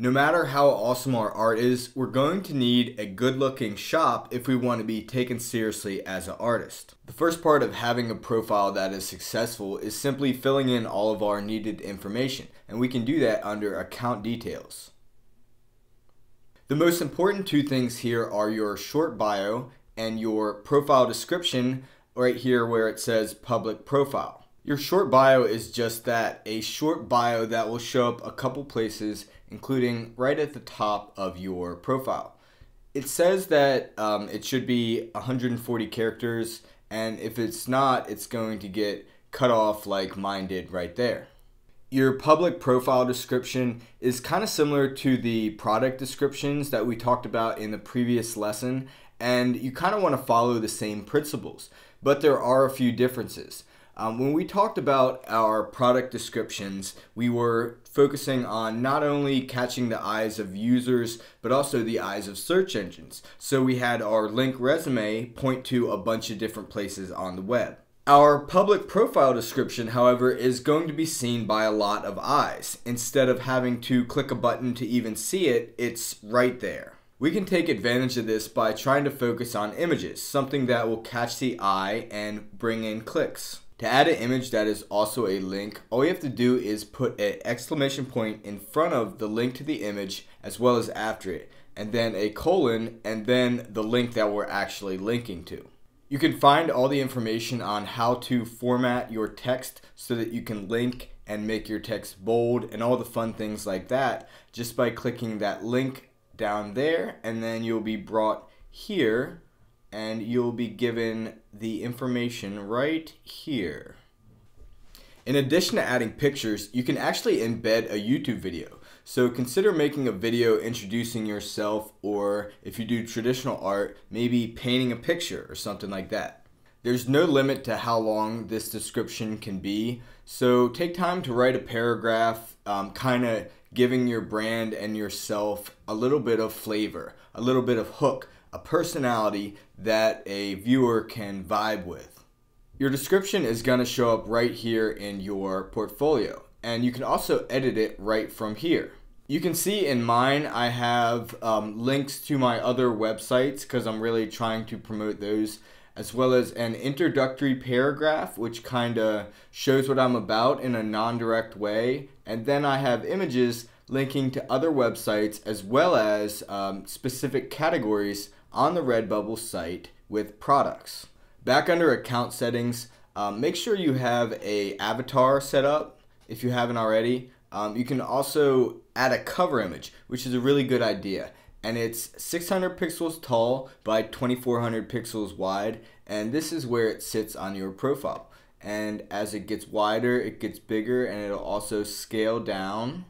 No matter how awesome our art is, we're going to need a good looking shop if we want to be taken seriously as an artist. The first part of having a profile that is successful is simply filling in all of our needed information, and we can do that under account details. The most important two things here are your short bio and your profile description right here where it says public profile. Your short bio is just that, a short bio that will show up a couple places including right at the top of your profile. It says that um, it should be 140 characters, and if it's not, it's going to get cut off like mine did right there. Your public profile description is kind of similar to the product descriptions that we talked about in the previous lesson, and you kind of want to follow the same principles, but there are a few differences. Um, when we talked about our product descriptions, we were focusing on not only catching the eyes of users, but also the eyes of search engines. So we had our link resume point to a bunch of different places on the web. Our public profile description, however, is going to be seen by a lot of eyes. Instead of having to click a button to even see it, it's right there. We can take advantage of this by trying to focus on images, something that will catch the eye and bring in clicks. To add an image that is also a link, all you have to do is put an exclamation point in front of the link to the image as well as after it, and then a colon, and then the link that we're actually linking to. You can find all the information on how to format your text so that you can link and make your text bold and all the fun things like that just by clicking that link down there and then you'll be brought here and you'll be given the information right here. In addition to adding pictures, you can actually embed a YouTube video. So consider making a video introducing yourself or if you do traditional art, maybe painting a picture or something like that. There's no limit to how long this description can be, so take time to write a paragraph, um, kind of giving your brand and yourself a little bit of flavor, a little bit of hook, a personality that a viewer can vibe with. Your description is going to show up right here in your portfolio, and you can also edit it right from here. You can see in mine I have um, links to my other websites because I'm really trying to promote those as well as an introductory paragraph which kind of shows what I'm about in a non-direct way and then I have images linking to other websites as well as um, specific categories on the Redbubble site with products. Back under account settings, um, make sure you have a avatar set up if you haven't already. Um, you can also add a cover image, which is a really good idea. And it's 600 pixels tall by 2400 pixels wide. And this is where it sits on your profile. And as it gets wider, it gets bigger and it'll also scale down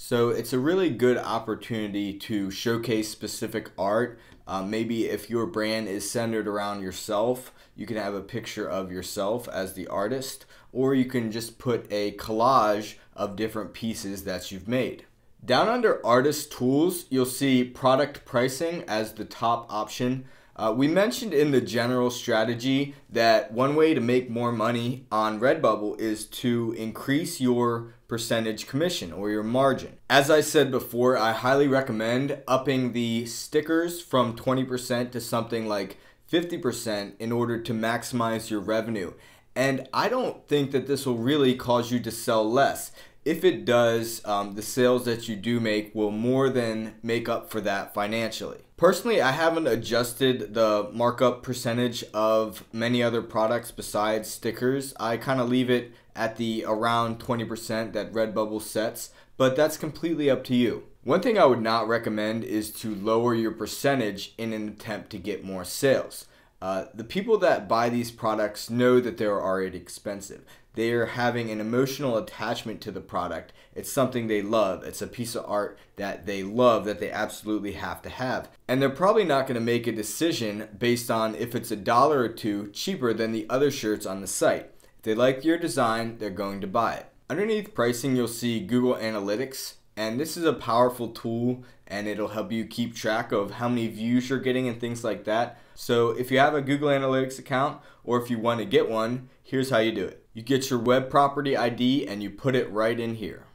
so it's a really good opportunity to showcase specific art. Uh, maybe if your brand is centered around yourself, you can have a picture of yourself as the artist, or you can just put a collage of different pieces that you've made. Down under artist tools, you'll see product pricing as the top option. Uh, we mentioned in the general strategy that one way to make more money on Redbubble is to increase your percentage commission or your margin. As I said before, I highly recommend upping the stickers from 20% to something like 50% in order to maximize your revenue. And I don't think that this will really cause you to sell less. If it does, um, the sales that you do make will more than make up for that financially. Personally, I haven't adjusted the markup percentage of many other products besides stickers. I kind of leave it at the around 20% that Redbubble sets, but that's completely up to you. One thing I would not recommend is to lower your percentage in an attempt to get more sales. Uh, the people that buy these products know that they're already expensive they are having an emotional attachment to the product. It's something they love. It's a piece of art that they love that they absolutely have to have. And they're probably not going to make a decision based on if it's a dollar or two cheaper than the other shirts on the site. If they like your design, they're going to buy it. Underneath pricing, you'll see Google Analytics. And this is a powerful tool and it'll help you keep track of how many views you're getting and things like that. So if you have a Google Analytics account or if you want to get one, here's how you do it. You get your web property ID and you put it right in here.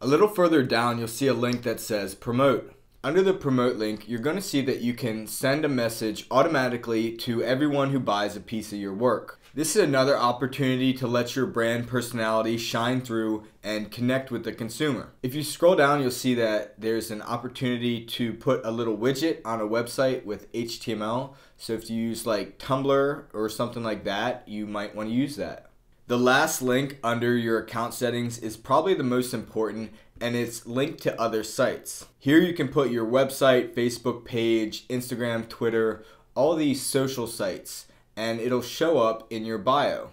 A little further down, you'll see a link that says promote. Under the promote link, you're going to see that you can send a message automatically to everyone who buys a piece of your work. This is another opportunity to let your brand personality shine through and connect with the consumer. If you scroll down, you'll see that there's an opportunity to put a little widget on a website with HTML. So if you use like Tumblr or something like that, you might want to use that. The last link under your account settings is probably the most important and it's linked to other sites. Here you can put your website, Facebook page, Instagram, Twitter, all these social sites and it'll show up in your bio.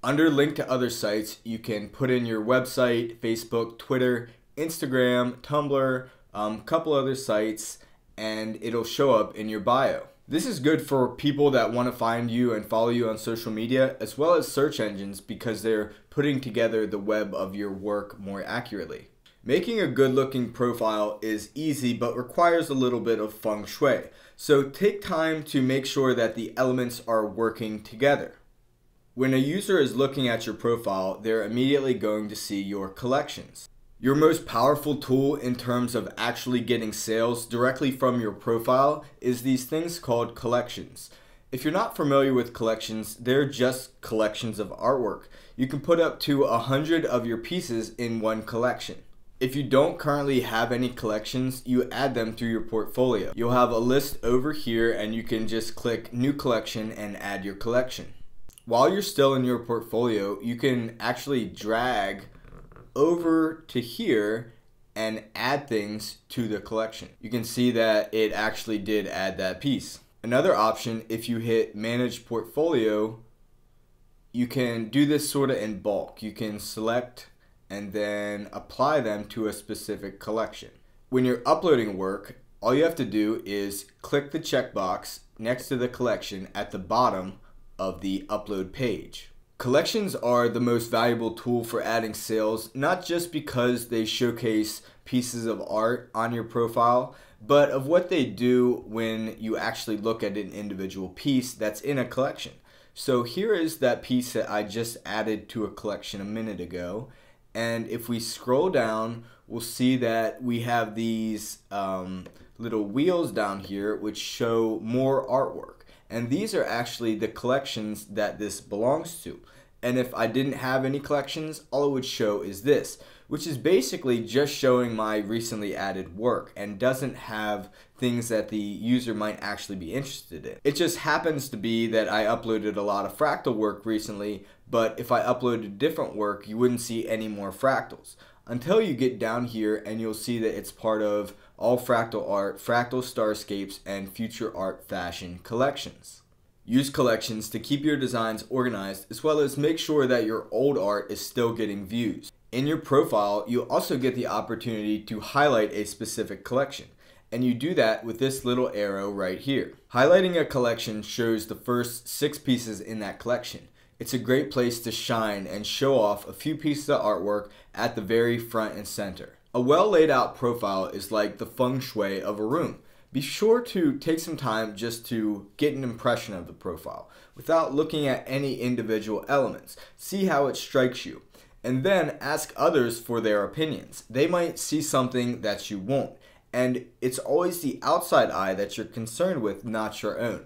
Under link to other sites, you can put in your website, Facebook, Twitter, Instagram, Tumblr, a um, couple other sites, and it'll show up in your bio. This is good for people that want to find you and follow you on social media, as well as search engines, because they're putting together the web of your work more accurately. Making a good looking profile is easy but requires a little bit of feng shui. So take time to make sure that the elements are working together. When a user is looking at your profile, they're immediately going to see your collections. Your most powerful tool in terms of actually getting sales directly from your profile is these things called collections. If you're not familiar with collections, they're just collections of artwork. You can put up to a hundred of your pieces in one collection. If you don't currently have any collections, you add them to your portfolio. You'll have a list over here and you can just click new collection and add your collection. While you're still in your portfolio, you can actually drag over to here and add things to the collection. You can see that it actually did add that piece. Another option, if you hit manage portfolio, you can do this sort of in bulk. You can select and then apply them to a specific collection. When you're uploading work, all you have to do is click the checkbox next to the collection at the bottom of the upload page. Collections are the most valuable tool for adding sales, not just because they showcase pieces of art on your profile, but of what they do when you actually look at an individual piece that's in a collection. So here is that piece that I just added to a collection a minute ago. And if we scroll down, we'll see that we have these um, little wheels down here which show more artwork. And these are actually the collections that this belongs to. And if I didn't have any collections, all it would show is this, which is basically just showing my recently added work and doesn't have things that the user might actually be interested in. It just happens to be that I uploaded a lot of fractal work recently, but if I uploaded different work, you wouldn't see any more fractals. Until you get down here and you'll see that it's part of all fractal art, fractal starscapes, and future art fashion collections. Use collections to keep your designs organized as well as make sure that your old art is still getting views. In your profile, you also get the opportunity to highlight a specific collection. And you do that with this little arrow right here. Highlighting a collection shows the first six pieces in that collection. It's a great place to shine and show off a few pieces of artwork at the very front and center. A well laid out profile is like the feng shui of a room be sure to take some time just to get an impression of the profile without looking at any individual elements. See how it strikes you. And then ask others for their opinions. They might see something that you won't. And it's always the outside eye that you're concerned with, not your own.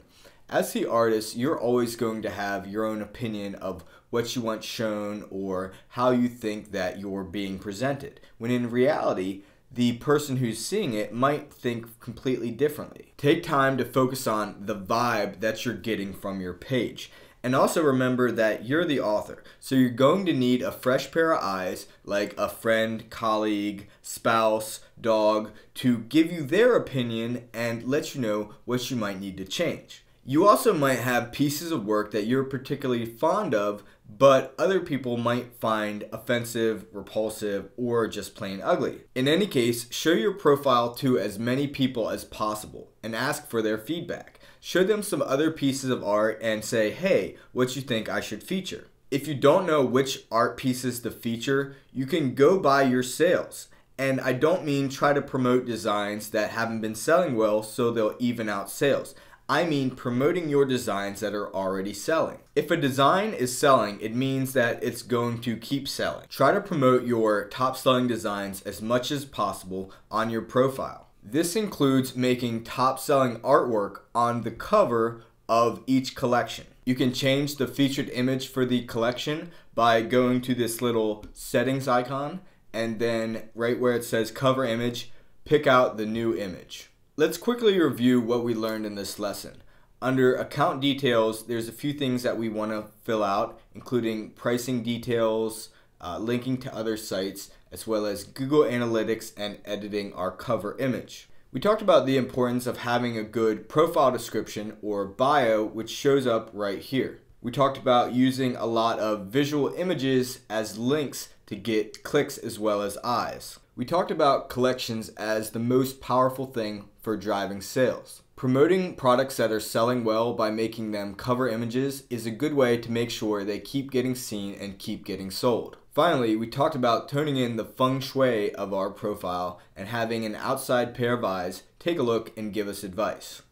As the artist, you're always going to have your own opinion of what you want shown or how you think that you're being presented. When in reality, the person who's seeing it might think completely differently. Take time to focus on the vibe that you're getting from your page. And also remember that you're the author, so you're going to need a fresh pair of eyes, like a friend, colleague, spouse, dog, to give you their opinion and let you know what you might need to change. You also might have pieces of work that you're particularly fond of but other people might find offensive, repulsive, or just plain ugly. In any case, show your profile to as many people as possible and ask for their feedback. Show them some other pieces of art and say, hey, what you think I should feature. If you don't know which art pieces to feature, you can go by your sales. And I don't mean try to promote designs that haven't been selling well so they'll even out sales. I mean promoting your designs that are already selling. If a design is selling, it means that it's going to keep selling. Try to promote your top selling designs as much as possible on your profile. This includes making top selling artwork on the cover of each collection. You can change the featured image for the collection by going to this little settings icon and then right where it says cover image, pick out the new image. Let's quickly review what we learned in this lesson. Under account details, there's a few things that we want to fill out, including pricing details, uh, linking to other sites, as well as Google Analytics and editing our cover image. We talked about the importance of having a good profile description or bio, which shows up right here. We talked about using a lot of visual images as links to get clicks as well as eyes. We talked about collections as the most powerful thing for driving sales. Promoting products that are selling well by making them cover images is a good way to make sure they keep getting seen and keep getting sold. Finally, we talked about toning in the feng shui of our profile and having an outside pair of eyes take a look and give us advice.